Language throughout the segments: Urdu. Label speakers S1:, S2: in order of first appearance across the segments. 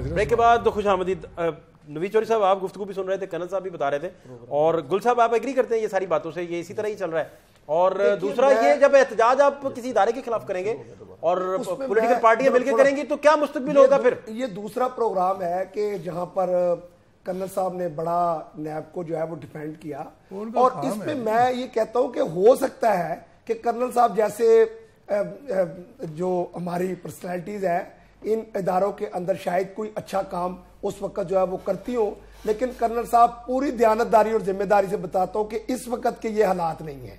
S1: بریک کے بعد خوش آمدید نوید چوری صاحب آپ گفتگو بھی سن رہے تھے کنل صاحب بھی بتا رہے تھے اور گل صاحب آپ اگری کرتے ہیں یہ ساری باتوں سے یہ اسی طرح ہی چل رہا ہے۔ اور دوسرا یہ جب احتجاج آپ کسی ادارے کے خلاف کریں گے اور پولیٹیکل پارٹیاں مل کے کریں گی تو کیا مستقبل ہوگا پھر؟
S2: یہ دوسرا پروگرام ہے کہ جہاں پر کنل صاحب نے بڑا نیب کو جو ہے وہ ڈیفینڈ کیا۔ اور اس میں میں یہ کہتا ہوں کہ ہو سکتا ہے کہ کرنل صاحب جیسے جو ہماری پرسنالٹیز ہیں ان اداروں کے اندر شاید کوئی اچھا کام اس وقت جو ہے وہ کرتی ہوں لیکن کرنل صاحب پوری دیانتداری اور ذمہ داری سے بتاتا ہوں کہ اس وقت کے یہ حالات نہیں ہیں۔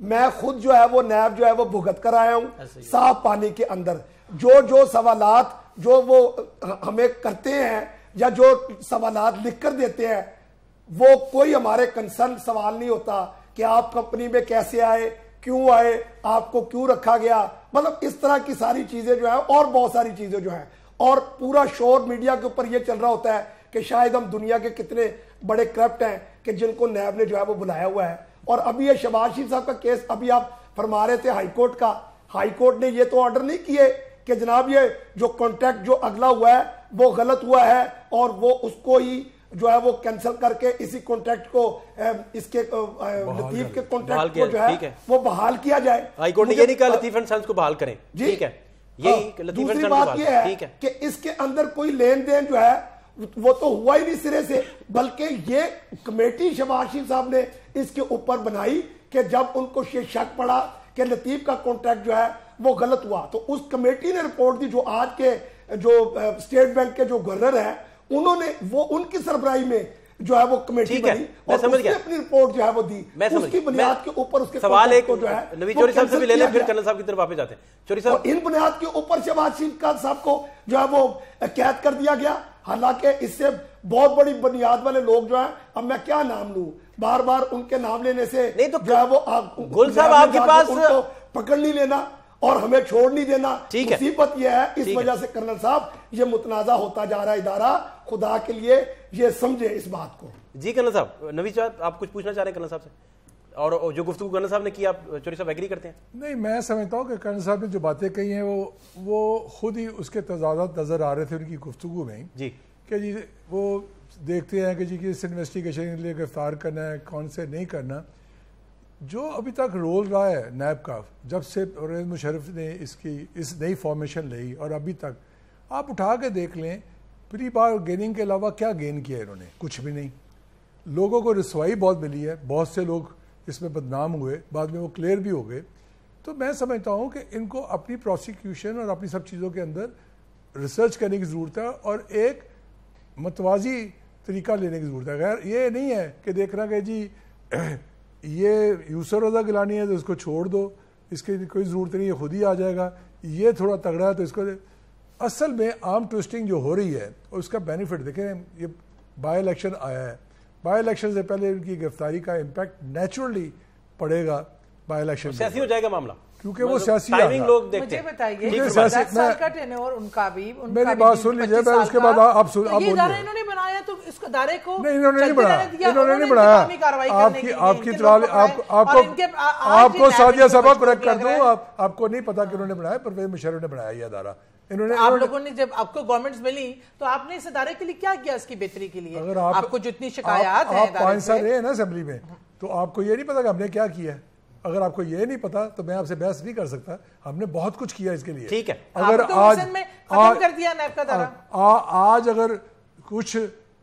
S2: میں خود جو ہے وہ نیب جو ہے وہ بھگت کر آیا ہوں صاف پانی کے اندر۔ جو جو سوالات جو وہ ہمیں کرتے ہیں یا جو سوالات لکھ کر دیتے ہیں وہ کوئی ہمارے کنسرن سوال نہیں ہوتا کہ آپ کمپنی میں کیسے آئے کیوں آئے آپ کو کیوں رکھا گیا مطلب اس طرح کی ساری چیزیں جو ہیں، اور بہت ساری چیزیں جو ہیں۔ اور پورا شور میڈیا کے اوپر یہ چل رہا ہوتا ہے کہ شاید ہم دنیا کے کتنے بڑے کرپٹ ہیں کہ جن کو نیب نے جو ہے وہ بلایا ہوا ہے۔ اور ابھی یہ شباز شریف صاحب کا کیس ابھی آپ فرما رہے تھے ہائی کورٹ کا۔ ہائی کورٹ نے یہ تو آرڈر نہیں کیے کہ جناب یہ جو کانٹیکٹ جو اگلا ہوا ہے، وہ غلط ہوا ہے اور وہ اس کو ہی جو ہے وہ کینسل کر کے اسی کانٹیکٹ کو اس کے لطیف کے کانٹیکٹ کو جو ہے وہ بحال کیا جائے۔
S1: ہائی کورٹ نے یہ نہیں کہا لطیف اینڈ سنس کو بحال کریں۔ جی۔ ٹھیک ہے۔
S2: یہی دوسری بات یہ ہے کہ اس کے اندر کوئی لین دین جو ہے وہ تو ہوا ہی نہیں سرے سے بلکہ یہ کمیٹی شباز شریف صاحب نے اس کے اوپر بنائی کہ جب ان کو یہ شک پڑا کہ لطیف کا کانٹیکٹ جو ہے وہ غلط ہوا تو اس کمیٹی نے رپورٹ دی جو آج کے جو اسٹیٹ بینک کے جو گورنر ہیں انہوں نے وہ ان کی سربراہی میں جو ہے وہ کمیٹی بنی اور اس نے اپنی رپورٹ جو ہے وہ دی۔ اس کی بنیاد کے اوپر اس کے
S1: سوال ایک جو ہے نبی چوری صاحب سے بھی لے لیں پھر کرنل صاحب کی طرف واپس جاتے ہیں۔
S2: چوری صاحب ان بنیاد کے اوپر شہباز شریف کا صاحب کو جو ہے وہ قید کر دیا گیا۔ حالانکہ اس سے بہت بڑی بنیاد والے لوگ جو ہیں اب میں کیا نام لوں؟ بار بار ان کے نام لینے سے جو ہے وہ
S1: گل صاحب آپ کے پاس
S2: پکڑ نہیں لینا۔ اور ہمیں چھوڑ نہیں دینا۔ مصیبت یہ ہے اس وجہ سے کرنل صاحب یہ متنازع ہوتا جا رہا ادارہ۔ خدا کے لیے یہ سمجھے اس بات کو۔
S1: جی کرنل صاحب نوی چاہت آپ کچھ پوچھنا چاہ رہے ہیں کرنل صاحب سے؟ اور جو گفتگو کرنل صاحب نے کی آپ چوری صاحب ایگری کرتے ہیں؟
S3: نہیں میں سمجھتا ہوں کہ کرنل صاحب نے جو باتیں کہی ہیں وہ وہ خود ہی اس کے تضادات نظر آ رہے تھے ان کی گفتگو میں۔
S1: جی۔
S3: کہ جی وہ دیکھتے ہیں کہ جی کس انویسٹیگیشن کے لیے گرفتار کرنا ہے کون سے نہیں کرنا۔ جو ابھی تک رول رہا ہے نیب کا، جب سے پرویز مشرف نے اس کی، اس نئی فارمیشن لئی اور ابھی تک، آپ اٹھا کے دیکھ لیں، پری بار گیننگ کے علاوہ کیا گین کیا ہے انہوں نے؟ کچھ بھی نہیں۔ لوگوں کو رسوائی بہت ملی ہے، بہت سے لوگ اس میں بدنام ہوئے، بعد میں وہ کلیئر بھی ہو گئے۔ تو میں سمجھتا ہوں کہ ان کو اپنی پروسیکیوشن اور اپنی سب چیزوں کے اندر ریسرچ کرنے کی ضرورت ہے اور ایک متوازی طریقہ لینے کی ضرورت ہے۔ غیر، یہ نہیں ہے کہ دیکھنا کہ جی یہ یوسر رضا گلانی ہے تو اس کو چھوڑ دو اس کی کوئی ضرورت نہیں ہے خود ہی آ جائے گا۔ یہ تھوڑا تگڑا ہے تو اس کو اصل میں عام ٹوسٹنگ جو ہو رہی ہے اس کا بینیفٹ دیکھیں یہ بائی الیکشن آیا ہے۔ بائی الیکشن سے پہلے ان کی گرفتاری کا امپیکٹ نیچرلی پڑے گا بائی الیکشن
S1: سیاسی ہو جائے گا معاملہ۔
S3: کیونکہ وہ سیاسی
S1: لوگ دیکھتے
S4: ہیں۔ مجھے بتائیے
S3: میری بات سن لیجیے میں اس کے بعد آپ
S4: تو اس ادارے کو
S3: نہیں انہوں نے نہیں بنایا انہوں نے نہیں بنایا آپ کی آپ کی آپ کو آپ کو سعدیہ صاحبہ کریکٹ کر دوں آپ کو نہیں پتا کہ انہوں نے بنایا پرویز مشرف نے بنایا یہ ادارہ۔
S4: آپ لوگوں نے جب آپ کو گورنمنٹس ملی تو آپ نے اس ادارے کے لیے کیا کیا اس کی بہتری کے لیے؟ آپ کو جتنی شکایات ہیں
S3: آپ پانچ سال رہے ہیں نا اسمبلی میں تو آپ کو یہ نہیں پتا کہ ہم نے کیا کیا ہے۔ اگر آپ کو یہ نہیں پتا تو میں آپ سے بحث نہیں کر سکتا۔ ہم نے بہت کچھ کیا اس کے لیے۔
S1: ٹھیک ہے۔
S3: اگر
S4: آج کر دیا نیب کا دارہ
S3: آج اگر کچھ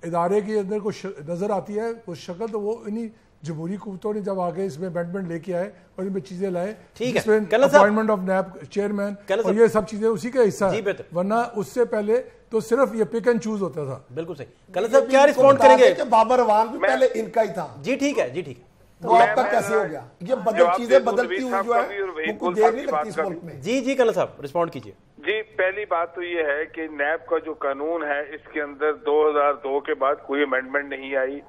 S3: ادارے کے اندر کچھ نظر آتی ہے کچھ شکل تو وہ انہی جمہوری قوتوں نے جب آگے اس میں امینڈمنٹ لے کے آئے اور ان میں چیزیں لائے اپوائنٹمنٹ آف نیب چیئرمین اور یہ سب چیزیں اسی کا حصہ ہے ورنہ اس سے پہلے تو صرف یہ پک اینڈ چوز ہوتا تھا۔
S1: بالکل صحیح۔ کل صاحب کیا رسپونڈ کریں گے؟
S2: بابر روان بھی پہلے ان کا ہی تھا۔
S1: جی ٹھیک ہے جی ٹھیک ہے۔
S2: وہ آپ کا کیسے ہو گیا؟ یہ بدل چیزیں بدلتی ہوئی جو ہے وہ کچھ دیر نہیں لگتی اس ملک میں۔
S1: جی جی کل صاحب رسپونڈ کیجیے
S5: جی پہلی بات تو یہ ہے کہ نیب کا جو قانون ہے اس کے اندر دو ہزار دو کے بعد کوئی امینڈمنٹ نہیں آئی۔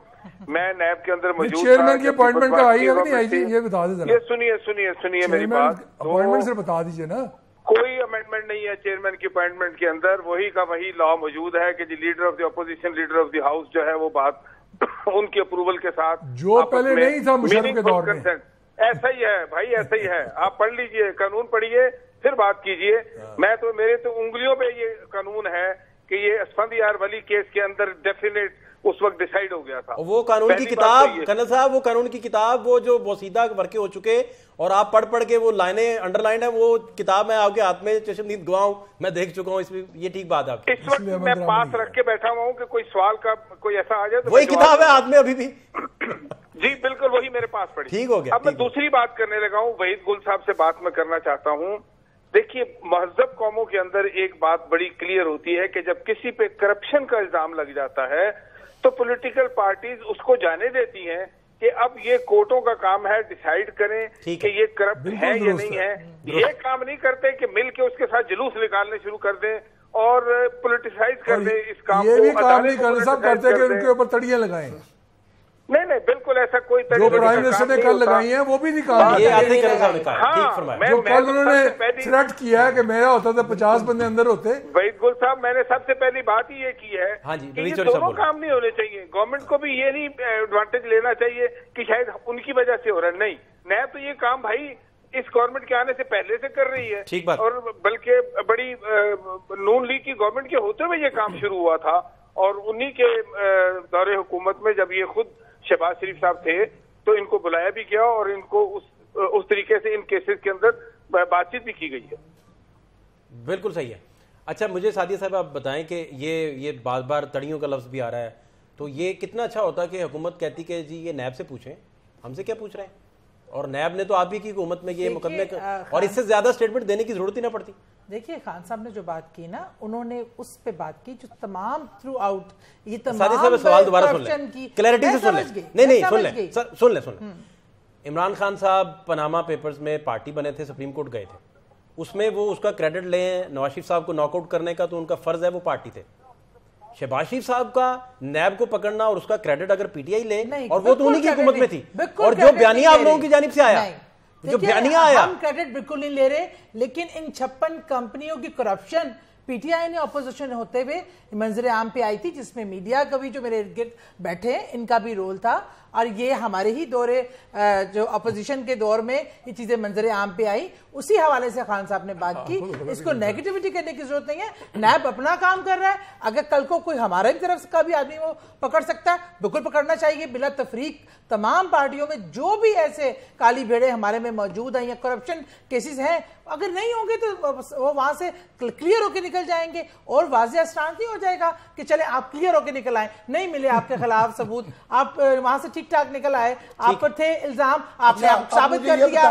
S5: میں نیب کے اندر موجود
S3: چیئرمین کی اپوائنٹمنٹ کا آئی ہے؟ نہیں آئی جی یہ بتا دیں
S5: یہ سنیے سنیے سنیے میری بات۔
S3: اپوائنٹمنٹ سے بتا دیجیے نا۔
S5: کوئی امینڈمنٹ نہیں ہے چیئرمین کی اپوائنٹمنٹ کے اندر۔ وہی کا وہی لا موجود ہے کہ جی leader of the opposition leader of the house جو ہے وہ بات ان کی اپروول کے ساتھ
S3: جو پہلے نہیں تھا مشرف کے دور میں۔
S5: ایسا ہی ہے بھائی ایسا ہی ہے۔ آپ پڑھ لیجیے قانون پڑھیے۔ پھر بات کیجیے ہاں۔ میں تو میرے تو انگلیوں پہ یہ قانون ہے کہ یہ اسفندیار ولی کیس کے اندر ڈیفینیٹ اس وقت ڈیسائیڈ ہو گیا تھا۔ وہ قانون
S1: کی کتاب کنل صاحب وہ قانون کی کتاب وہ جو بوسیدہ ورکے ہو چکے اور آپ پڑھ پڑھ کے وہ لائنیں انڈر لائن ہیں وہ کتاب میں آپ کے ہاتھ میں چشم دید گواؤں میں دیکھ چکا ہوں اس میں یہ ٹھیک
S5: بات آپ اس وقت میں پاس رکھ کے بیٹھا ہوا ہوں کہ کوئی سوال کا کوئی ایسا آ
S1: جائے وہی کتاب ہے ہاتھ میں ابھی
S5: بھی۔ جی بالکل وہی میرے پاس
S1: پڑھی ٹھیک ہو
S5: گیا اب میں دوسری بات کرنے لگا ہوں وحید گل صاحب سے بات میں کرنا چاہتا ہوں۔ دیکھیے مہذب قوموں کے اندر ایک بات بڑی کلیئر ہوتی ہے کہ جب کسی پہ کرپشن کا الزام لگ جاتا ہے تو پولیٹیکل پارٹیز اس کو جانے دیتی ہیں کہ اب یہ کوٹوں کا کام ہے ڈیسائیڈ کریں کہ یہ کرپٹ ہے یا نہیں ہے۔ یہ کام نہیں کرتے کہ مل کے اس کے ساتھ جلوس نکالنے شروع کر دیں اور پولیٹیسائز کر
S3: دیں اس کام کو یہ بھی کام نہیں کرتے کہ ان کے
S5: اوپر تڑیاں لگائیں۔ نہیں نہیں
S3: بالکل ایسا کوئی جو پرائم منسٹر نے کل لگائی ہیں وہ
S1: بھی نہیں ہاں، کام
S3: کیا ہے کہ میرا ہوتا تھا پچاس بندے اندر ہوتے۔ وحید گل صاحب میں
S5: نے سب سے پہلی بات ہی یہ کی ہے کہ یہ
S1: دونوں کام
S5: نہیں ہونے چاہیے۔ گورنمنٹ کو بھی یہ نہیں ایڈوانٹیج لینا چاہیے کہ شاید ان کی وجہ سے ہو رہا ہے۔ نہیں نیا تو یہ کام بھائی اس گورنمنٹ کے آنے سے پہلے سے کر رہی ہے۔ اور بلکہ بڑی
S1: نون لیگ
S5: کی گورنمنٹ کے ہوتے ہوئے یہ کام شروع ہوا تھا۔ اور انہی کے دور حکومت میں جب یہ خود شہباز شریف صاحب تھے، تو ان کو بلایا بھی گیا اور ان کو اس طریقے سے ان کیسز کے اندر بات چیت بھی کی گئی ہے۔ بالکل صحیح ہے۔
S1: اچھا مجھے سعدیہ صاحب آپ بتائیں کہ یہ یہ بار بار تڑیوں کا لفظ بھی آ رہا ہے۔ تو یہ کتنا اچھا ہوتا کہ حکومت کہتی کہ جی یہ نیب سے پوچھیں؟ ہم سے کیا پوچھ رہے ہیں؟ اور نیب نے تو آپ ہی کی حکومت میں یہ مقدمے اور اس سے زیادہ سٹیٹمنٹ دینے کی ضرورت ہی نہ پڑتی۔ دیکھیے
S4: خان صاحب نے جو بات کی نا انہوں نے اس پہ بات کی جو تمام تھرو آؤٹ یہ تمام
S1: سوال دوبارہ سن لیں۔ کلیئرٹی سے سن لیں۔ نہیں نہیں سن لیں۔ سن لیں سن لیں۔ عمران خان صاحب پاناما پیپرز میں پارٹی بنے تھے سپریم کورٹ گئے تھے۔ اس میں وہ اس کا کریڈٹ لیں نواز شریف صاحب کو ناک آؤٹ کرنے کا تو ان کا فرض ہے وہ پارٹی تھے۔ شہباز شریف صاحب کا نیب کو پکڑنا اور اس کا کریڈٹ اگر پی ٹی آئی لے اور وہ تو انہی کی حکومت میں تھی اور جو بیانیہ آپ لوگوں
S4: کی جانب سے آیا جو بیانیہ آیا۔ ہم کریڈٹ بالکل نہیں لے رہے لیکن ان چھپن کمپنیوں کی کرپشن پی ٹی آئی نے اپوزیشن ہوتے ہوئے منظر عام پہ آئی تھی جس میں میڈیا کا بھی جو میرے ارد گرد بیٹھے ہیں ان کا بھی رول تھا۔ اور یہ ہمارے ہی دورے جو اپوزیشن کے دور میں یہ چیزیں منظر عام پہ آئی۔ اسی حوالے سے خان صاحب نے بات ہاں، کی اس کو نیگٹیوٹی کرنے کی ضرورت نہیں ہے۔ نیب اپنا کام کر رہا ہے۔ اگر کل کو کوئی ہمارے طرف کا بھی آدمی وہ پکڑ سکتا ہے بالکل پکڑنا چاہیے۔ بلا تفریق تمام پارٹیوں میں جو بھی ایسے کالی بھیڑے ہمارے میں موجود ہیں یا کرپشن کیسز ہیں اگر نہیں ہوں گے تو وہ وہاں سے کلیئر ہو کے نکل جائیں گے۔ اور واضح اسٹانس نہیں ہو جائے گا کہ چلے آپ کلیئر ہو کے نکل آئیں۔ نہیں ملے آپ کے
S2: خلاف ثبوت۔ آپ وہاں سے ٹھیک ٹھاک نکل آئے۔ آپ پر تھے الزام آپ اچھا، نے ثابت کر دیا۔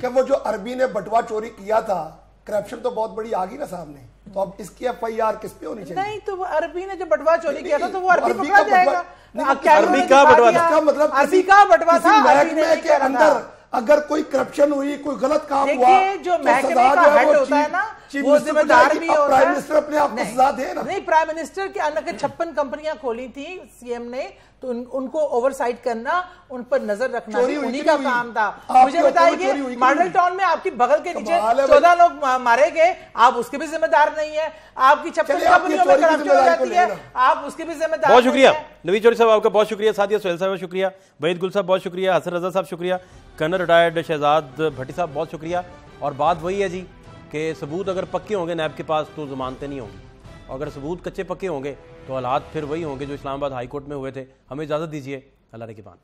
S2: کہ وہ جو عربی نے بٹ بٹوا چوری
S4: کیا تھا کرپشن تو بہت بڑی آگی نا سامنے۔ تو اب اس کی ایف
S1: آئی آر کس پہ
S2: ہونی
S4: چاہیے؟ نہیں تو وہ
S2: عربی نے جو بٹوا چوری کیا تھا تو وہ عربی پکڑا
S4: جائے گا۔ عربی مطلب کا بٹوا تھا مطلب عربی کا بٹوا تھا محکمے
S2: کے اندر اگر کوئی کرپشن ہوئی کوئی غلط
S4: کام ہوا جو محکمہ کا ہیڈ ہوتا ہے نا وہ ذمہ دار بھی ہوتا ہے۔ پرائم منسٹر اپنے آپ کو سزا دے نا۔ نہیں پرائیم منسٹر کے اللہ کے چھپن کمپنیاں کھولی تھی سی ایم نے۔ تو ان, ان کو اوور سائٹ کرنا ان پر نظر رکھنا انہی کا کام تھا۔ مجھے بتائیے مارڈل ٹاؤن
S1: میں آپ کی بغل کے نیچے چودہ لوگ مارے گئے۔ آپ اس کے بھی ذمہ دار نہیں ہیں۔ آپ کی چھپن کمپنیوں میں کرپشن ہو جاتی ہے۔ آپ اس کے بھی ذمہ دار بہت شکریہ۔ نوی چوری صاحب آپ کا بہت شکریہ۔ ساتھیہ سہیل صاحب شکریہ۔ وحید گل صاحب بہت شکریہ۔ حسن رضا صاحب شکریہ۔ کنر ریٹائرڈ شہزاد بھٹی صاحب بہت شکریہ۔ اور بات وہی ہے جی کہ ثبوت اگر پکے ہوں گے نیب کے پاس تو ضمانتیں نہیں ہوں گی۔ اگر ثبوت کچے پکے ہوں گے تو حالات پھر وہی ہوں گے جو اسلام آباد ہائی کورٹ میں ہوئے تھے۔ ہمیں اجازت دیجیے اللہ کے پان